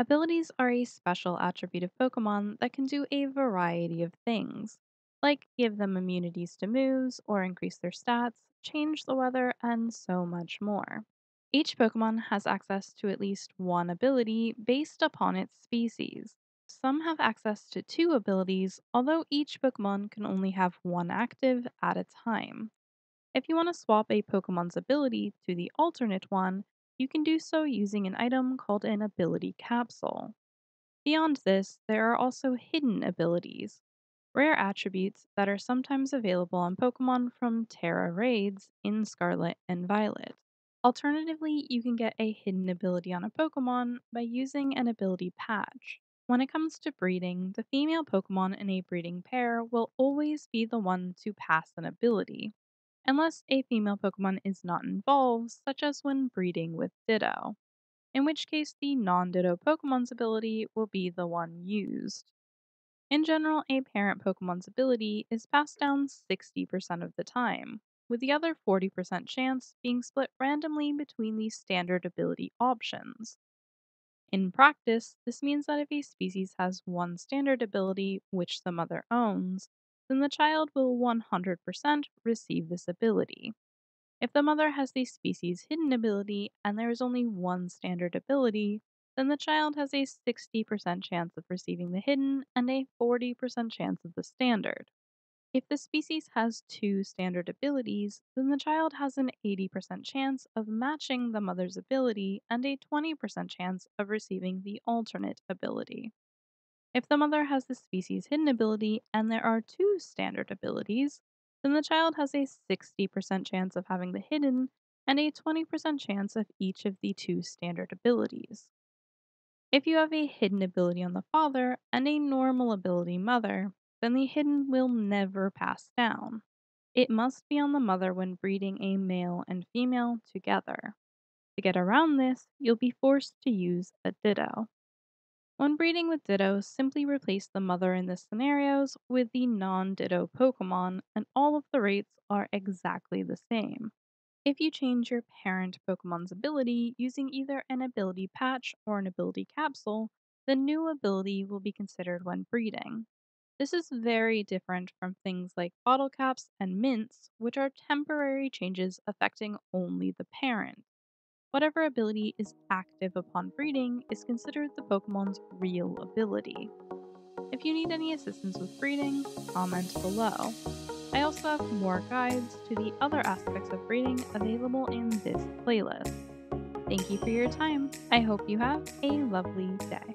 Abilities are a special attribute of Pokemon that can do a variety of things, like give them immunities to moves or increase their stats, change the weather, and so much more. Each Pokemon has access to at least one ability based upon its species. Some have access to two abilities, although each Pokemon can only have one active at a time. If you want to swap a Pokemon's ability to the alternate one, you can do so using an item called an ability capsule. Beyond this, there are also hidden abilities, rare attributes that are sometimes available on Pokemon from Tera raids in Scarlet and Violet. Alternatively, you can get a hidden ability on a Pokemon by using an ability patch. When it comes to breeding, the female Pokemon in a breeding pair will always be the one to pass an ability, unless a female Pokemon is not involved, such as when breeding with Ditto, in which case the non Ditto Pokemon's ability will be the one used. In general, a parent Pokemon's ability is passed down 60% of the time, with the other 40% chance being split randomly between the standard ability options. In practice, this means that if a species has one standard ability which the mother owns, then the child will 100% receive this ability. If the mother has the species hidden ability and there is only one standard ability, then the child has a 60% chance of receiving the hidden and a 40% chance of the standard. If the species has two standard abilities, then the child has an 80% chance of matching the mother's ability and a 20% chance of receiving the alternate ability. If the mother has the species hidden ability and there are two standard abilities, then the child has a 60% chance of having the hidden and a 20% chance of each of the two standard abilities. If you have a hidden ability on the father and a normal ability mother, then the hidden will never pass down. It must be on the mother when breeding a male and female together. To get around this, you'll be forced to use a ditto. When breeding with Ditto, simply replace the mother in the scenarios with the non Ditto Pokemon, and all of the rates are exactly the same. If you change your parent Pokemon's ability using either an ability patch or an ability capsule, the new ability will be considered when breeding. This is very different from things like bottle caps and mints, which are temporary changes affecting only the parent. Whatever ability is active upon breeding is considered the Pokemon's real ability. If you need any assistance with breeding, comment below. I also have more guides to the other aspects of breeding available in this playlist. Thank you for your time. I hope you have a lovely day.